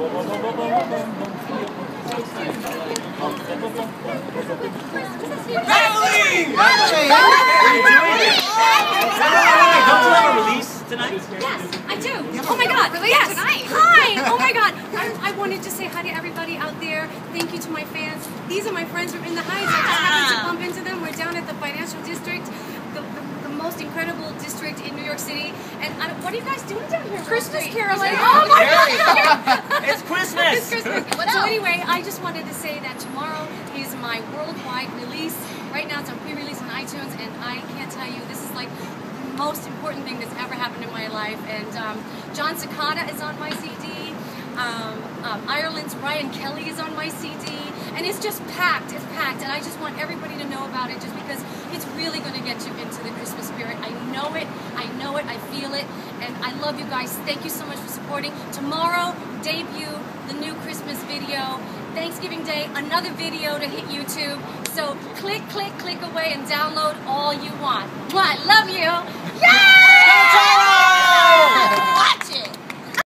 Release I do. Oh my God, tonight. Hi. Oh my God. I, wanted to say hi to everybody out there. Thank you to my fans. These are my friends from In the Heights. I. We're down at the Financial District, the, most incredible district in New York City. And what are you guys doing down here? Christmas caroling. Oh my God. It's Christmas! It's Christmas. What so anyway, I just wanted to say that tomorrow is my worldwide release. Right now it's a pre-release on iTunes, and I can't tell you, this is like the most important thing that's ever happened in my life. And um, Jon Secada is on my CD. Um, um, Ireland's Ryan Kelly is on my CD. And it's just packed. It's packed. And I just want everybody to know about it just because it's really going to get you into the Christmas spirit. I know it. I know it. I feel it. And I love you guys. Thank you so much for supporting. Tomorrow, debut the new Christmas video. Thanksgiving Day, another video to hit YouTube. So click, click, click away and download all you want. Love you.